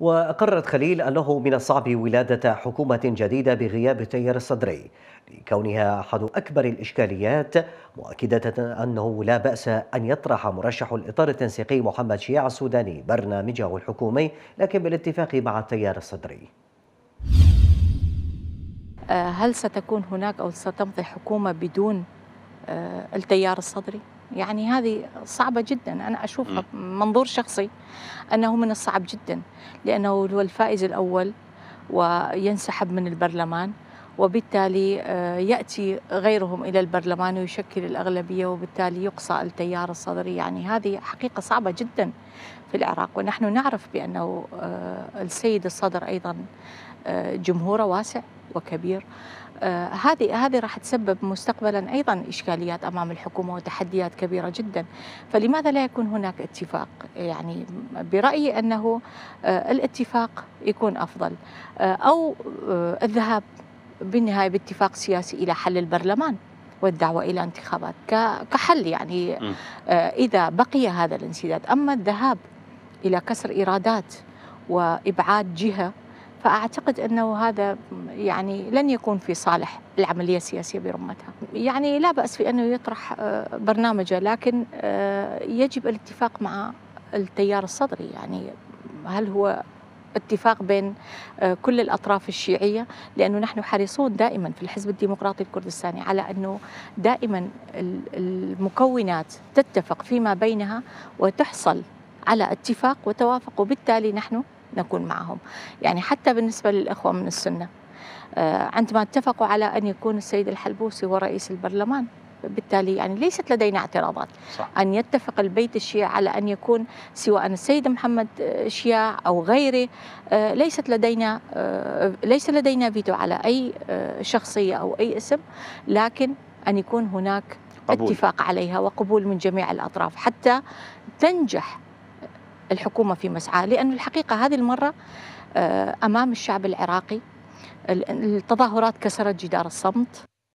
وأقرت خليل أنه من الصعب ولادة حكومة جديدة بغياب التيار الصدري لكونها أحد أكبر الإشكاليات مؤكدة أنه لا بأس أن يطرح مرشح الإطار التنسيقي محمد شيع السوداني برنامجه الحكومي لكن بالاتفاق مع التيار الصدري هل ستكون هناك أو ستمضي حكومة بدون التيار الصدري؟ يعني هذه صعبة جدا. أنا أشوفها منظور شخصي أنه من الصعب جدا لأنه هو الفائز الأول وينسحب من البرلمان وبالتالي يأتي غيرهم إلى البرلمان ويشكل الأغلبية وبالتالي يقصى التيار الصدري. يعني هذه حقيقة صعبة جدا في العراق. ونحن نعرف بأنه السيد الصدر أيضا جمهوره واسع وكبير. هذه آه هذه راح تسبب مستقبلا أيضا إشكاليات أمام الحكومة وتحديات كبيرة جدا. فلماذا لا يكون هناك اتفاق؟ يعني برأيي أنه آه الاتفاق يكون أفضل. آه أو الذهاب بالنهاية باتفاق سياسي إلى حل البرلمان والدعوة إلى انتخابات. كحل يعني إذا بقي هذا الانسداد. أما الذهاب إلى كسر إيرادات وإبعاد جهة فأعتقد أنه هذا يعني لن يكون في صالح العملية السياسية برمتها. يعني لا بأس في أنه يطرح برنامجه لكن يجب الاتفاق مع التيار الصدري. يعني هل هو اتفاق بين كل الأطراف الشيعية؟ لأنه نحن حريصون دائما في الحزب الديمقراطي الكردستاني على أنه دائما المكونات تتفق فيما بينها وتحصل على اتفاق وتوافق. وبالتالي نحن نكون معهم يعني حتى بالنسبة للإخوة من السنة عندما اتفقوا على أن يكون السيد الحلبوسي هو رئيس البرلمان بالتالي يعني ليست لدينا اعتراضات صح. أن يتفق البيت الشيعي على أن يكون سواء السيد محمد شياع أو غيره ليست لدينا ليس لدينا فيتو على أي شخصية أو أي اسم لكن أن يكون هناك قبول. اتفاق عليها وقبول من جميع الأطراف حتى تنجح الحكومة في مسعى لأن الحقيقة هذه المرة أمام الشعب العراقي التظاهرات كسرت جدار الصمت.